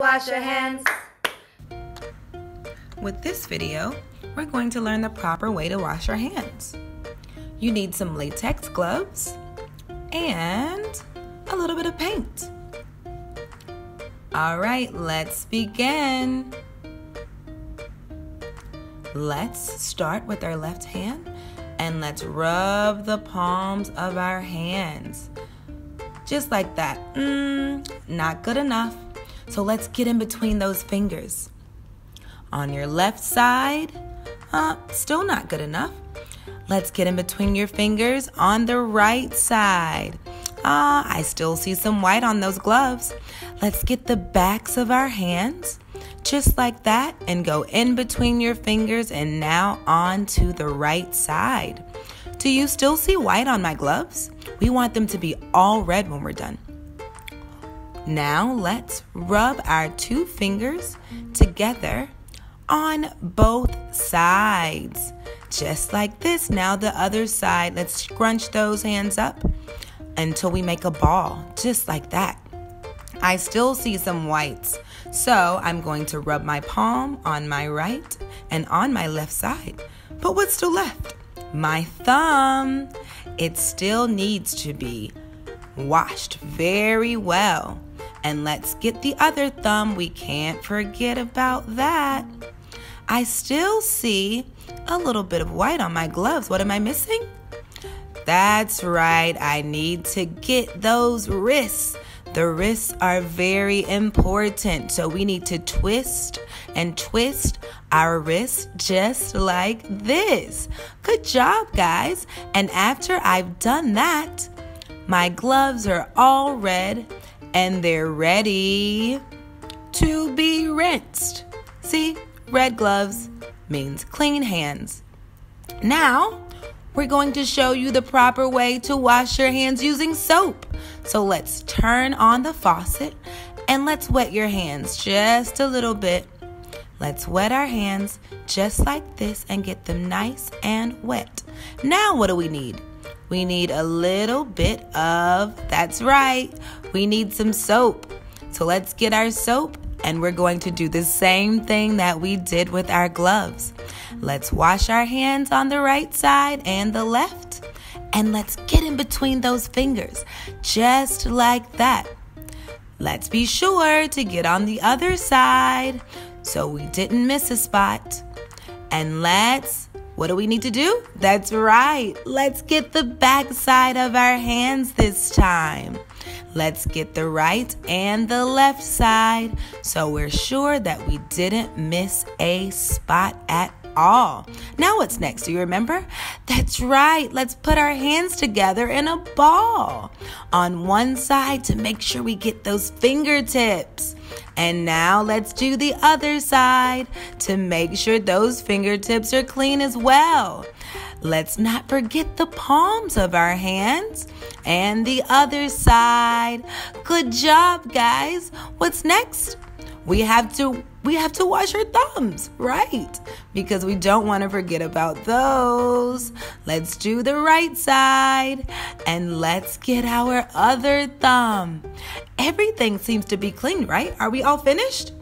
Wash your hands. With this video, we're going to learn the proper way to wash our hands. You need some latex gloves and a little bit of paint. All right, let's begin. Let's start with our left hand and let's rub the palms of our hands. Just like that. Mm, not good enough. So let's get in between those fingers. On your left side, uh, still not good enough. Let's get in between your fingers on the right side. Ah, I still see some white on those gloves. Let's get the backs of our hands just like that and go in between your fingers and now on to the right side. Do you still see white on my gloves? We want them to be all red when we're done. Now let's rub our two fingers together on both sides. Just like this. Now the other side. Let's scrunch those hands up until we make a ball. Just like that. I still see some whites. So I'm going to rub my palm on my right and on my left side. But what's still left? My thumb. It still needs to be washed very well. And let's get the other thumb. We can't forget about that. I still see a little bit of white on my gloves. What am I missing? That's right. I need to get those wrists. The wrists are very important. So we need to twist and twist our wrists just like this. Good job, guys. And after I've done that, my gloves are all red and they're ready to be rinsed. See, red gloves means clean hands. Now, we're going to show you the proper way to wash your hands using soap. So let's turn on the faucet and let's wet your hands just a little bit. Let's wet our hands just like this and get them nice and wet. Now, what do we need? We need a little bit of, that's right, we need some soap. So let's get our soap and we're going to do the same thing that we did with our gloves. Let's wash our hands on the right side and the left. And let's get in between those fingers, just like that. Let's be sure to get on the other side so we didn't miss a spot. And let's what do we need to do? That's right. Let's get the back side of our hands this time. Let's get the right and the left side so we're sure that we didn't miss a spot at all. Now, what's next? Do you remember? That's right. Let's put our hands together in a ball on one side to make sure we get those fingertips. And now let's do the other side to make sure those fingertips are clean as well. Let's not forget the palms of our hands and the other side. Good job, guys. What's next? We have to we have to wash our thumbs, right? Because we don't want to forget about those. Let's do the right side and let's get our other thumb. Everything seems to be clean, right? Are we all finished?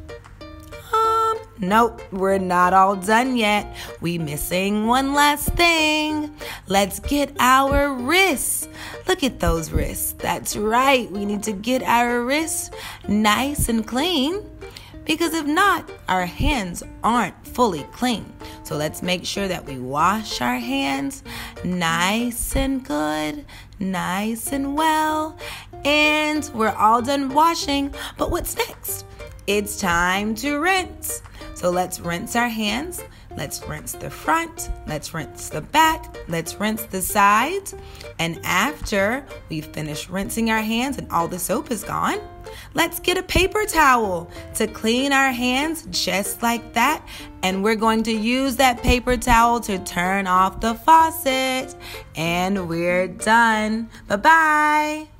Nope, we're not all done yet. We missing one last thing. Let's get our wrists. Look at those wrists. That's right. We need to get our wrists nice and clean because if not, our hands aren't fully clean. So let's make sure that we wash our hands nice and good, nice and well. And we're all done washing. But what's next? It's time to rinse. So let's rinse our hands. Let's rinse the front. Let's rinse the back. Let's rinse the sides. And after we've finished rinsing our hands and all the soap is gone, let's get a paper towel to clean our hands just like that. And we're going to use that paper towel to turn off the faucet. And we're done. Bye bye.